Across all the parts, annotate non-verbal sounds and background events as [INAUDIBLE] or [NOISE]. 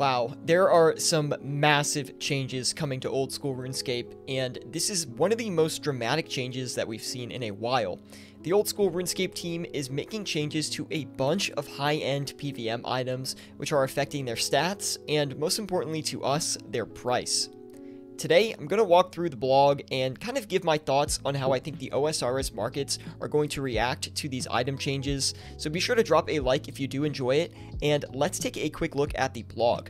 Wow, there are some massive changes coming to old school RuneScape, and this is one of the most dramatic changes that we've seen in a while. The old school RuneScape team is making changes to a bunch of high end PVM items, which are affecting their stats, and most importantly to us, their price. Today, I'm going to walk through the blog and kind of give my thoughts on how I think the OSRS markets are going to react to these item changes, so be sure to drop a like if you do enjoy it, and let's take a quick look at the blog.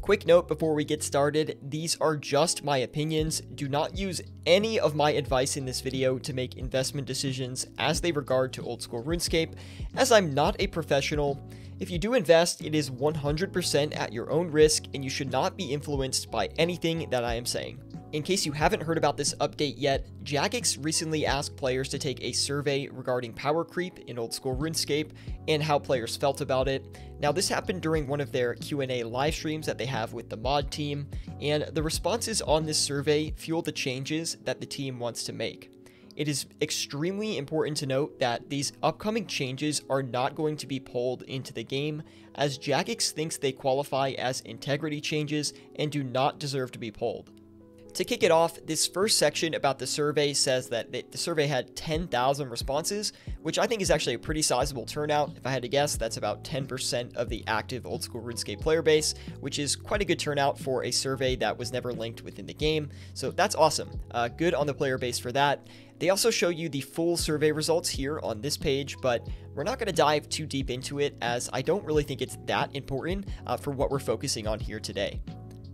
Quick note before we get started, these are just my opinions. Do not use any of my advice in this video to make investment decisions as they regard to old school RuneScape, as I'm not a professional. If you do invest, it is 100% at your own risk and you should not be influenced by anything that I am saying. In case you haven't heard about this update yet, Jagex recently asked players to take a survey regarding power creep in old school RuneScape and how players felt about it. Now this happened during one of their Q&A live streams that they have with the mod team, and the responses on this survey fuel the changes that the team wants to make. It is extremely important to note that these upcoming changes are not going to be pulled into the game, as Jagex thinks they qualify as integrity changes and do not deserve to be pulled. To kick it off, this first section about the survey says that the survey had 10,000 responses, which I think is actually a pretty sizable turnout. If I had to guess, that's about 10% of the active old school RuneScape player base, which is quite a good turnout for a survey that was never linked within the game. So that's awesome. Uh, good on the player base for that. They also show you the full survey results here on this page, but we're not going to dive too deep into it as I don't really think it's that important uh, for what we're focusing on here today.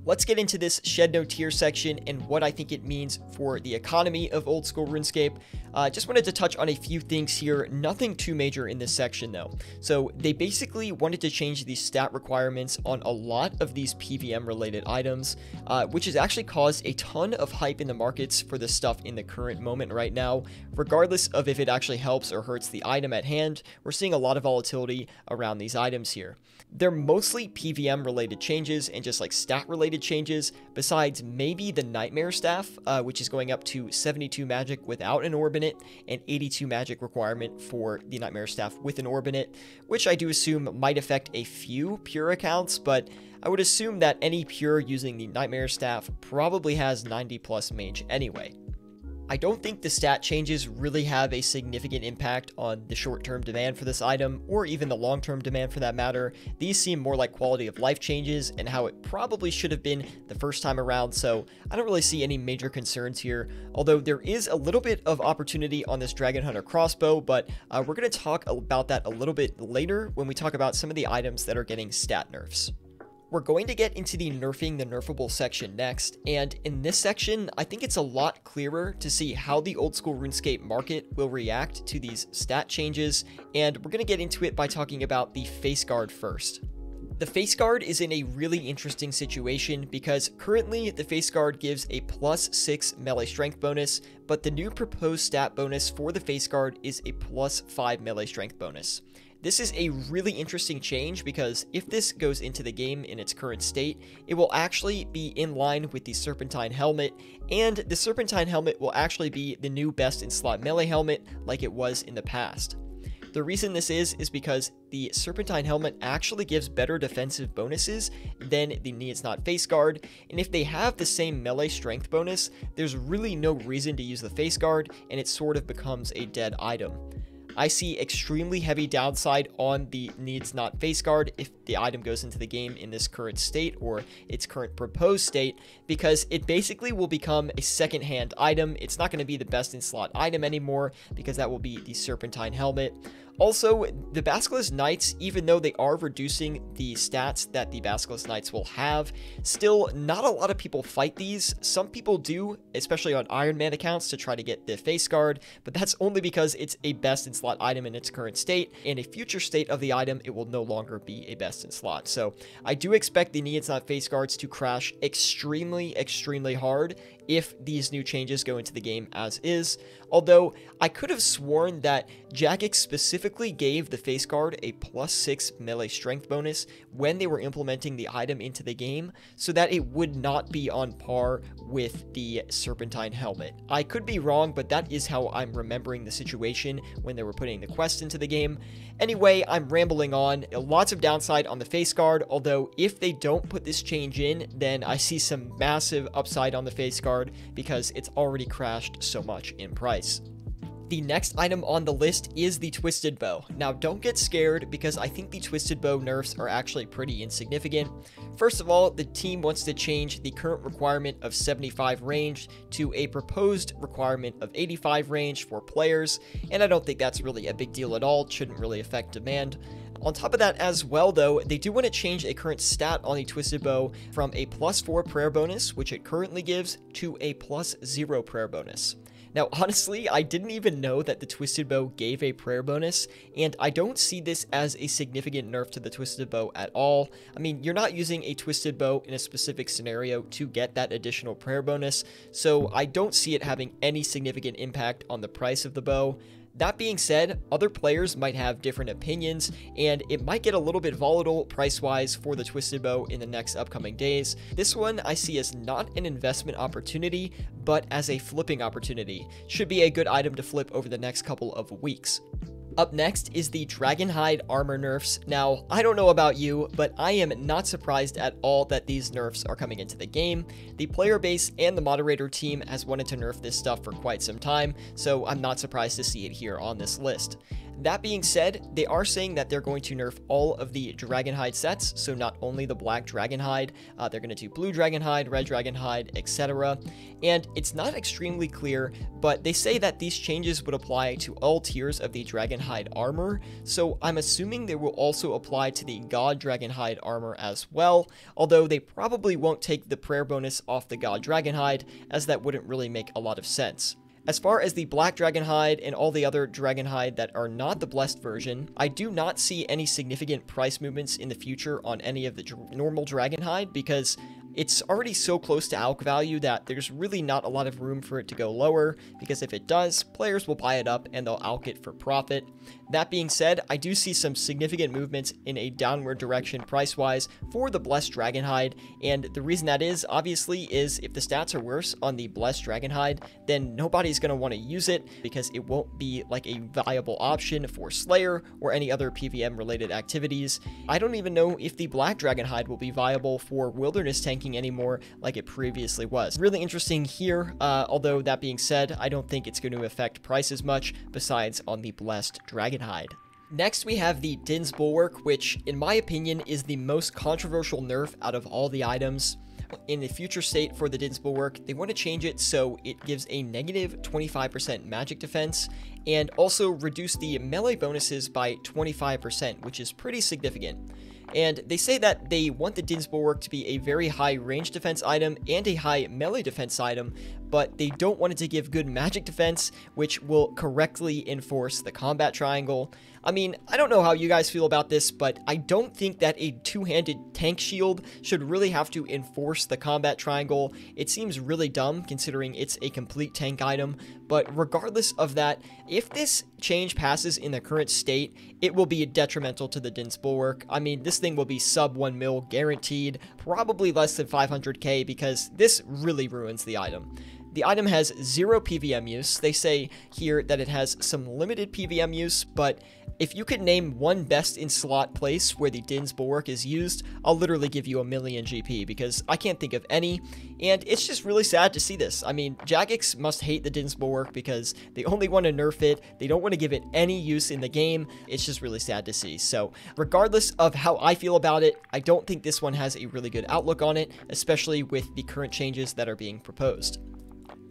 Let's get into this Shed No Tiers section and what I think it means for the economy of old school RuneScape. I uh, just wanted to touch on a few things here, nothing too major in this section though. So they basically wanted to change the stat requirements on a lot of these PVM related items, uh, which has actually caused a ton of hype in the markets for this stuff in the current moment right now. Regardless of if it actually helps or hurts the item at hand, we're seeing a lot of volatility around these items here. They're mostly PVM related changes and just like stat related changes, besides maybe the Nightmare Staff, uh, which is going up to 72 magic without an orb in it, and 82 magic requirement for the Nightmare Staff with an orb in it, which I do assume might affect a few pure accounts, but I would assume that any pure using the Nightmare Staff probably has 90 plus mage anyway. I don't think the stat changes really have a significant impact on the short-term demand for this item, or even the long-term demand for that matter. These seem more like quality of life changes and how it probably should have been the first time around, so I don't really see any major concerns here, although there is a little bit of opportunity on this Dragon Hunter crossbow, but uh, we're going to talk about that a little bit later when we talk about some of the items that are getting stat nerfs. We're going to get into the nerfing the nerfable section next, and in this section, I think it's a lot clearer to see how the old school RuneScape market will react to these stat changes, and we're going to get into it by talking about the face guard first. The face guard is in a really interesting situation because currently the face guard gives a plus 6 melee strength bonus, but the new proposed stat bonus for the face guard is a plus 5 melee strength bonus. This is a really interesting change because if this goes into the game in its current state, it will actually be in line with the Serpentine helmet, and the Serpentine helmet will actually be the new best in slot melee helmet like it was in the past. The reason this is, is because the Serpentine helmet actually gives better defensive bonuses than the Neitiznot face guard, and if they have the same melee strength bonus, there's really no reason to use the face guard, and it sort of becomes a dead item. I see extremely heavy downside on the Neitiznot face guard if the item goes into the game in this current state or its current proposed state because it basically will become a second hand item. It's not going to be the best in slot item anymore because that will be the Serpentine helmet. Also, the Basilisk Knights, even though they are reducing the stats that the Basilisk Knights will have, still not a lot of people fight these. Some people do, especially on Iron Man accounts to try to get the face guard, but that's only because it's a best in slot item in its current state. In a future state of the item, it will no longer be a best in slot. So I do expect the Neitiznot face guards to crash extremely, extremely hard if these new changes go into the game as is. Although I could have sworn that Jagex specifically gave the face guard a plus 6 melee strength bonus when they were implementing the item into the game so that it would not be on par with the Serpentine helmet. I could be wrong, but that is how I'm remembering the situation when they were putting the quest into the game. Anyway, I'm rambling on. Lots of downside on the face guard, although if they don't put this change in, then I see some massive upside on the face guard because it's already crashed so much in price. The next item on the list is the Twisted Bow. Now, don't get scared because I think the Twisted Bow nerfs are actually pretty insignificant. First of all, the team wants to change the current requirement of 75 range to a proposed requirement of 85 range for players, and I don't think that's really a big deal at all. It shouldn't really affect demand. On top of that as well though, they do want to change a current stat on the Twisted Bow from a plus 4 prayer bonus, which it currently gives, to a plus 0 prayer bonus. Now, [LAUGHS] honestly, I didn't even know that the Twisted Bow gave a prayer bonus, and I don't see this as a significant nerf to the Twisted Bow at all. I mean, you're not using a Twisted Bow in a specific scenario to get that additional prayer bonus, so I don't see it having any significant impact on the price of the bow. That being said, other players might have different opinions, and it might get a little bit volatile price-wise for the Twisted Bow in the next upcoming days. This one I see as not an investment opportunity, but as a flipping opportunity. Should be a good item to flip over the next couple of weeks. Up next is the Dragonhide armor nerfs. Now, I don't know about you, but I am not surprised at all that these nerfs are coming into the game. The player base and the moderator team has wanted to nerf this stuff for quite some time, so I'm not surprised to see it here on this list. That being said, they are saying that they're going to nerf all of the Dragonhide sets, so not only the black Dragonhide, uh, they're going to do blue Dragonhide, red Dragonhide, etc. And it's not extremely clear, but they say that these changes would apply to all tiers of the Dragonhide armor, so I'm assuming they will also apply to the God Dragonhide armor as well, although they probably won't take the prayer bonus off the God Dragonhide, as that wouldn't really make a lot of sense. As far as the Black Dragonhide and all the other Dragonhide that are not the Blessed version, I do not see any significant price movements in the future on any of the dr normal Dragonhide because it's already so close to alch value that there's really not a lot of room for it to go lower, because if it does, players will buy it up and they'll alch it for profit. That being said, I do see some significant movements in a downward direction price-wise for the Blessed Dragonhide, and the reason that is, obviously, is if the stats are worse on the Blessed Dragonhide, then nobody's going to want to use it, because it won't be like a viable option for Slayer or any other PVM-related activities. I don't even know if the Black Dragonhide will be viable for Wilderness Tank anymore like it previously was. Really interesting here, uh, although that being said, I don't think it's going to affect prices much besides on the Blessed Dragonhide. Next, we have the Dinh's Bulwark, which, in my opinion, is the most controversial nerf out of all the items. In the future state for the Dinh's Bulwark, they want to change it so it gives a negative 25% magic defense, and also reduce the melee bonuses by 25%, which is pretty significant. And they say that they want the Dinh's Work to be a very high range defense item and a high melee defense item, but they don't want it to give good magic defense, which will correctly enforce the combat triangle. I mean, I don't know how you guys feel about this, but I don't think that a two-handed tank shield should really have to enforce the combat triangle. It seems really dumb considering it's a complete tank item, but regardless of that, if this change passes in the current state, it will be detrimental to the Dinh's Bulwark. I mean, this thing will be sub 1 mil guaranteed, probably less than 500k because this really ruins the item. The item has zero PVM use. They say here that it has some limited PVM use, but if you could name one best in slot place where the Dinh's Bulwark is used, I'll literally give you a million GP because I can't think of any, and it's just really sad to see this. I mean, Jagex must hate the Dinh's Bulwark because they only want to nerf it, they don't want to give it any use in the game, it's just really sad to see. So, regardless of how I feel about it, I don't think this one has a really good outlook on it, especially with the current changes that are being proposed.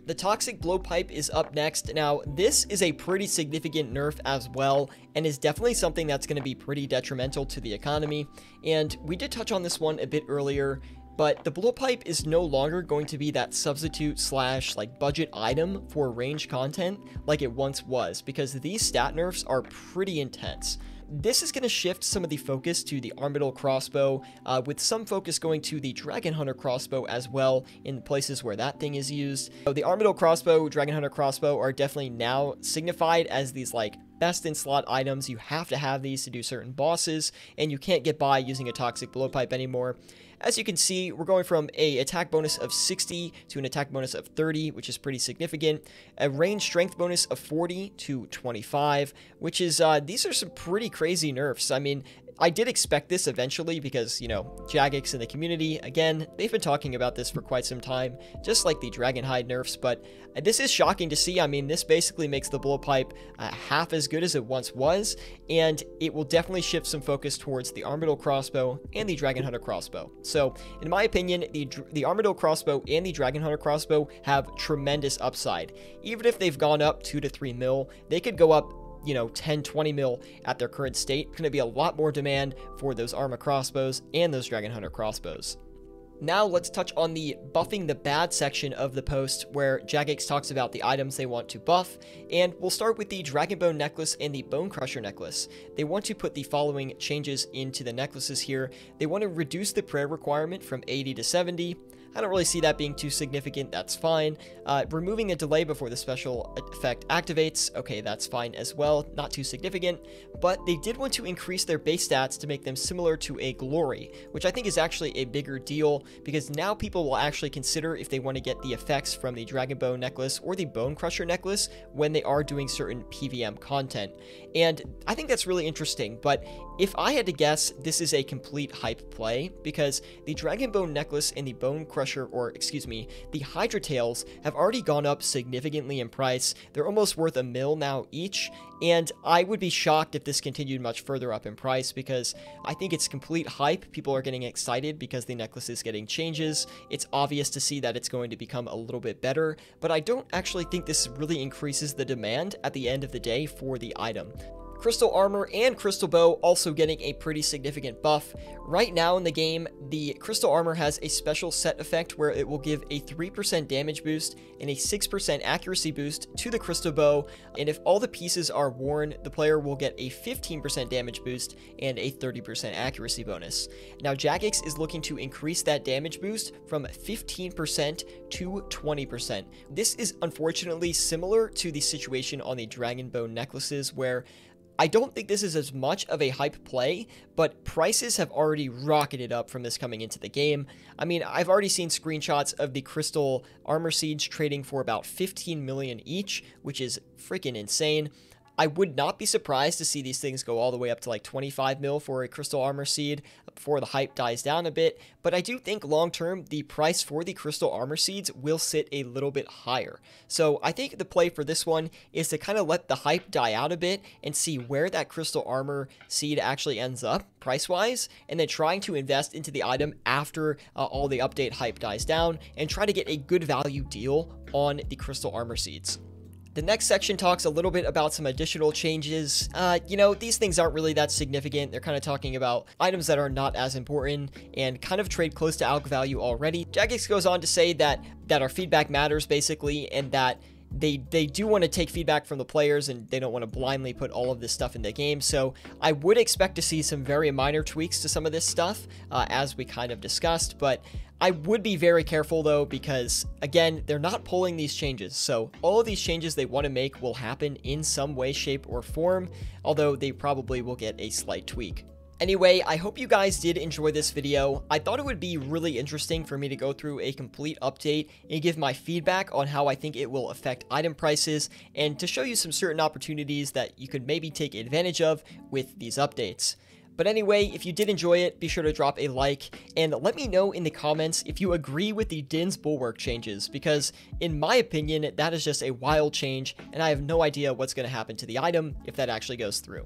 The Toxic Blowpipe is up next. Now, this is a pretty significant nerf as well, and is definitely something that's going to be pretty detrimental to the economy. And we did touch on this one a bit earlier, but the blowpipe is no longer going to be that substitute slash like budget item for range content like it once was because these stat nerfs are pretty intense. This is going to shift some of the focus to the Armadyl crossbow, uh, with some focus going to the Dragon Hunter crossbow as well in places where that thing is used. So the Armadyl crossbow, Dragon Hunter crossbow are definitely now signified as these like best in slot items. You have to have these to do certain bosses, and you can't get by using a toxic blowpipe anymore. As you can see, we're going from a attack bonus of 60 to an attack bonus of 30, which is pretty significant. A range strength bonus of 40 to 25, which is, uh, these are some pretty crazy nerfs. I mean, I did expect this eventually because, you know, Jagex in the community, again, they've been talking about this for quite some time, just like the Dragonhide nerfs, but this is shocking to see. I mean, this basically makes the blowpipe uh, half as good as it once was, and it will definitely shift some focus towards the Armadyl crossbow and the Dragon Hunter crossbow. So, in my opinion, the, the Armadyl crossbow and the Dragon Hunter crossbow have tremendous upside. Even if they've gone up 2 to 3 mil, they could go up you know, 10, 20 mil at their current state. Going to be a lot more demand for those Arma crossbows and those Dragon Hunter crossbows. Now let's touch on the buffing the bad section of the post where Jagex talks about the items they want to buff, and we'll start with the Dragonbone necklace and the Bonecrusher necklace. They want to put the following changes into the necklaces here. They want to reduce the prayer requirement from 80 to 70, I don't really see that being too significant, that's fine. Uh, removing the delay before the special effect activates, okay, that's fine as well, not too significant, but they did want to increase their base stats to make them similar to a glory, which I think is actually a bigger deal, because now people will actually consider if they want to get the effects from the Dragonbone necklace or the Bonecrusher necklace when they are doing certain PVM content. And I think that's really interesting, but if I had to guess, this is a complete hype play, because the Dragonbone necklace and the Bonecrusher Or excuse me, the Hydra Tails have already gone up significantly in price. They're almost worth a mil now each, and I would be shocked if this continued much further up in price because I think it's complete hype. People are getting excited because the necklace is getting changes. It's obvious to see that it's going to become a little bit better, but I don't actually think this really increases the demand at the end of the day for the item. Crystal Armor and Crystal Bow also getting a pretty significant buff. Right now in the game, the Crystal Armor has a special set effect where it will give a 3% damage boost and a 6% accuracy boost to the Crystal Bow, and if all the pieces are worn, the player will get a 15% damage boost and a 30% accuracy bonus. Now Jagex is looking to increase that damage boost from 15% to 20%. This is unfortunately similar to the situation on the Dragonbone necklaces where I don't think this is as much of a hype play, but prices have already rocketed up from this coming into the game. I mean, I've already seen screenshots of the Crystal Armor Seeds trading for about 15 million each, which is freaking insane. I would not be surprised to see these things go all the way up to like 25 mil for a crystal armor seed before the hype dies down a bit, but I do think long term the price for the crystal armor seeds will sit a little bit higher. So I think the play for this one is to kind of let the hype die out a bit and see where that crystal armor seed actually ends up price wise, and then trying to invest into the item after uh, all the update hype dies down and try to get a good value deal on the crystal armor seeds. The next section talks a little bit about some additional changes. Uh, you know, these things aren't really that significant. They're kind of talking about items that are not as important and kind of trade close to alch value already. Jagex goes on to say that that our feedback matters basically and that they they do want to take feedback from the players and they don't want to blindly put all of this stuff in the game. So I would expect to see some very minor tweaks to some of this stuff uh, as we kind of discussed, but I would be very careful though because again, they're not pulling these changes. So all of these changes they want to make will happen in some way, shape, or form, although they probably will get a slight tweak. Anyway, I hope you guys did enjoy this video. I thought it would be really interesting for me to go through a complete update and give my feedback on how I think it will affect item prices and to show you some certain opportunities that you could maybe take advantage of with these updates. But anyway, if you did enjoy it, be sure to drop a like, and let me know in the comments if you agree with the Dinh's Bulwark changes, because in my opinion, that is just a wild change, and I have no idea what's going to happen to the item if that actually goes through.